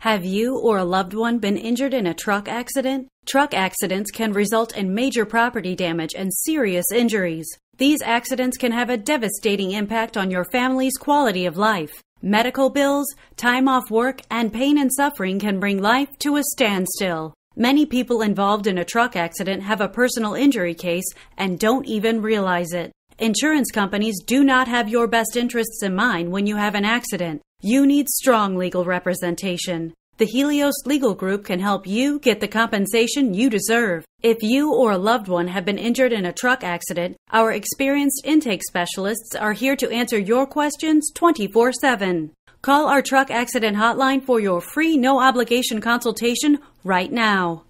Have you or a loved one been injured in a truck accident? Truck accidents can result in major property damage and serious injuries. These accidents can have a devastating impact on your family's quality of life. Medical bills, time off work, and pain and suffering can bring life to a standstill. Many people involved in a truck accident have a personal injury case and don't even realize it. Insurance companies do not have your best interests in mind when you have an accident. You need strong legal representation. The Helios Legal Group can help you get the compensation you deserve. If you or a loved one have been injured in a truck accident, our experienced intake specialists are here to answer your questions 24 7. Call our truck accident hotline for your free no obligation consultation right now.